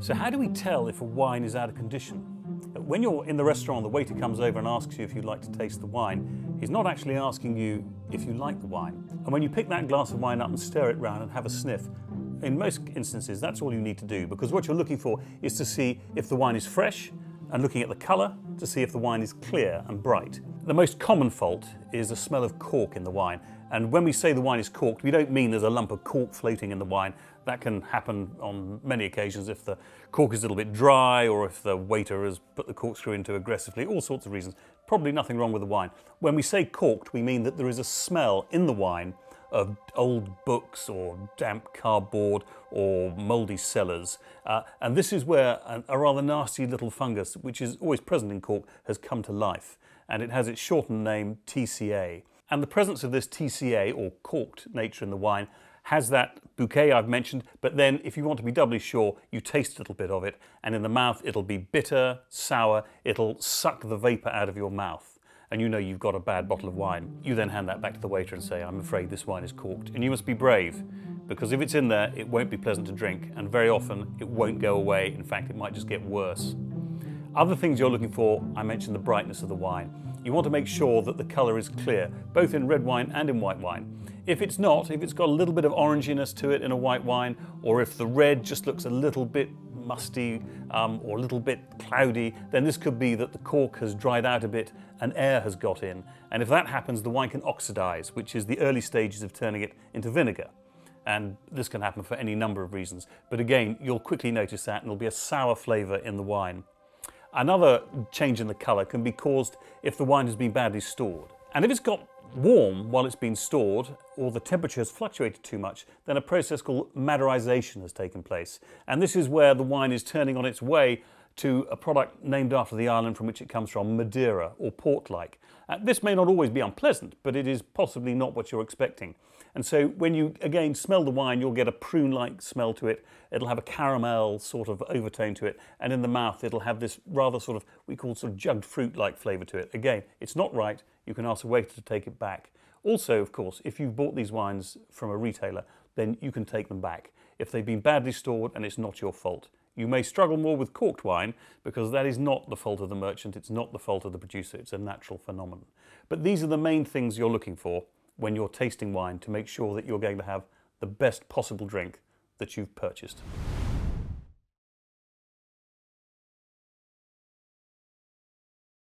So how do we tell if a wine is out of condition? When you're in the restaurant, the waiter comes over and asks you if you'd like to taste the wine. He's not actually asking you if you like the wine. And when you pick that glass of wine up and stir it round and have a sniff, in most instances, that's all you need to do because what you're looking for is to see if the wine is fresh and looking at the colour to see if the wine is clear and bright. The most common fault is the smell of cork in the wine. And when we say the wine is corked, we don't mean there's a lump of cork floating in the wine. That can happen on many occasions if the cork is a little bit dry or if the waiter has put the corkscrew in too aggressively, all sorts of reasons. Probably nothing wrong with the wine. When we say corked, we mean that there is a smell in the wine of old books or damp cardboard or mouldy cellars. Uh, and this is where a, a, rather nasty little fungus, which is always present in cork, has come to life. And it has its shortened name, TCA. And the presence of this TCA, or corked nature in the wine, has that bouquet I've mentioned, but then if you want to be doubly sure, you taste a little bit of it, and in the mouth it'll be bitter, sour, it'll suck the vapour out of your mouth and you know you've got a bad bottle of wine, you then hand that back to the waiter and say, I'm afraid this wine is corked. And you must be brave, because if it's in there, it won't be pleasant to drink, and very often it won't go away. In fact, it might just get worse. Other things you're looking for, I mentioned the brightness of the wine. You want to make sure that the colour is clear, both in red wine and in white wine. If it's not, if it's got a little bit of oranginess to it in a white wine, or if the red just looks a little bit musty um, or a little bit cloudy, then this could be that the cork has dried out a bit and air has got in. And if that happens, the wine can oxidize, which is the early stages of turning it into vinegar. And this can happen for any number of reasons. But again, you'll quickly notice that and there'll be a sour flavor in the wine. Another change in the color can be caused if the wine has been badly stored. And if it's got warm while it's been stored or the temperature has fluctuated too much, then a process called maderization has taken place. And this is where the wine is turning on its way to a product named after the island from which it comes from, Madeira or port-like. Uh, this may not always be unpleasant, but it is possibly not what you're expecting. And so when you again smell the wine, you'll get a prune-like smell to it. It'll have a caramel sort of overtone to it. And in the mouth, it'll have this rather sort of, we call sort of jugged fruit-like flavour to it. Again, it's not right. You can ask a waiter to take it back. Also, of course, if you've bought these wines from a retailer, then you can take them back. If they've been badly stored and it's not your fault. You may struggle more with corked wine because that is not the fault of the merchant, it's not the fault of the producer, it's a natural phenomenon. But these are the main things you're looking for when you're tasting wine to make sure that you're going to have the best possible drink that you've purchased.